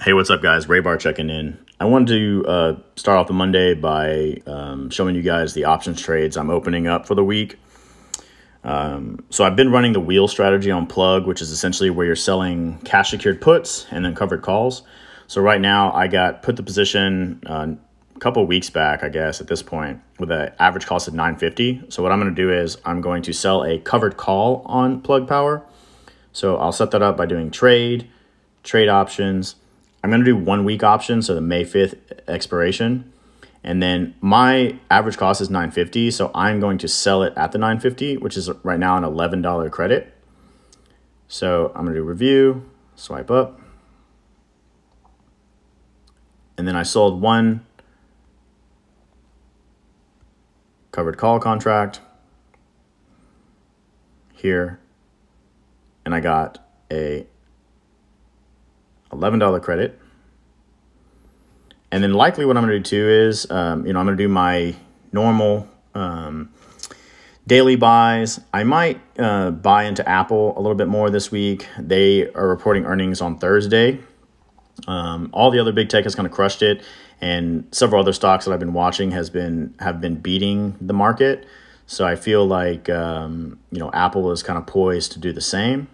Hey, what's up, guys? Ray Bar checking in. I wanted to uh, start off the Monday by um, showing you guys the options trades I'm opening up for the week. Um, so I've been running the wheel strategy on Plug, which is essentially where you're selling cash secured puts and then covered calls. So right now I got put the position uh, a couple weeks back, I guess, at this point with an average cost of 950. So what I'm going to do is I'm going to sell a covered call on Plug Power. So I'll set that up by doing trade, trade options, I'm going to do one week option, so the May 5th expiration. And then my average cost is 950, so I'm going to sell it at the 950, which is right now an $11 credit. So I'm going to do review, swipe up. And then I sold one covered call contract here. And I got a $11 credit. And then likely what I'm going to do too is, um, you know, I'm going to do my normal um, daily buys. I might uh, buy into Apple a little bit more this week. They are reporting earnings on Thursday. Um, all the other big tech has kind of crushed it, and several other stocks that I've been watching has been have been beating the market. So I feel like um, you know Apple is kind of poised to do the same.